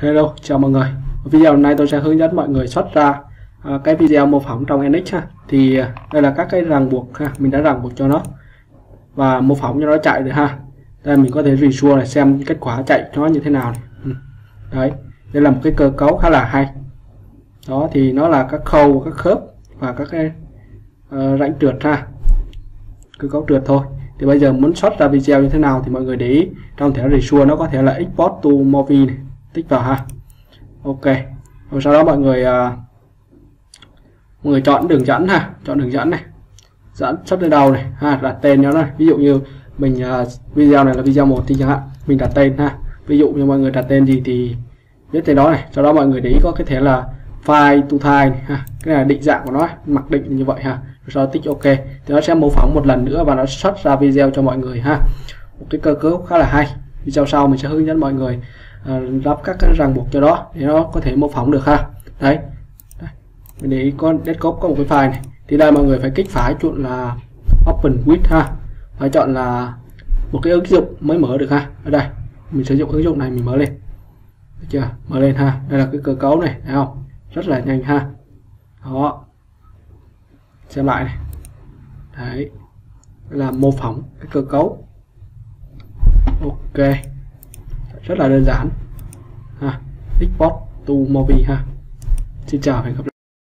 Hello, chào mọi người. Video hôm nay tôi sẽ hướng dẫn mọi người xuất ra à, cái video mô phỏng trong NX ha. Thì à, đây là các cái ràng buộc ha, mình đã ràng buộc cho nó và mô phỏng cho nó chạy được ha. Đây mình có thể review này xem kết quả chạy nó như thế nào này. Đấy, đây là một cái cơ cấu khá là hay. Đó thì nó là các khâu, các khớp và các cái uh, rãnh trượt ha. Cơ cấu trượt thôi thì bây giờ muốn xuất ra video như thế nào thì mọi người để ý trong thẻ review nó có thể là export to movie này tích vào ha. Ok. Rồi sau đó mọi người uh, mọi người chọn đường dẫn ha. Chọn đường dẫn này. Dẫn sắp lên đầu này. Ha đặt tên cho nó này. ví dụ như mình uh, video này là video một thì chẳng hạn. Mình đặt tên ha. Ví dụ như mọi người đặt tên gì thì viết tên đó này. Sau đó mọi người để ý có cái thể là file to type này, ha. Cái này là định dạng của nó mặc định như vậy ha. Rồi sau đó tích ok. Thì nó sẽ mô phỏng một lần nữa và nó xuất ra video cho mọi người ha. Một cái cơ cấu khá là hay. Video sau mình sẽ hướng dẫn mọi người à, lắp các cái ràng buộc cho đó để nó có thể mô phỏng được ha. Đấy, đấy. mình để ý con desktop có một cái file này. Thì đây mọi người phải kích phải chọn là open with ha. Phải chọn là một cái ứng dụng mới mở được ha. Ở đây mình sử dụng ứng dụng này mình mở lên. Được chưa? Mở lên ha. Đây là cái cơ cấu này thấy không? Rất là nhanh ha. Đó. Xem lại này. Đấy. Là mô phỏng cái cơ cấu. Ok rất là đơn giản. Ha. Export to movie ha. Xin chào và hẹn gặp lại.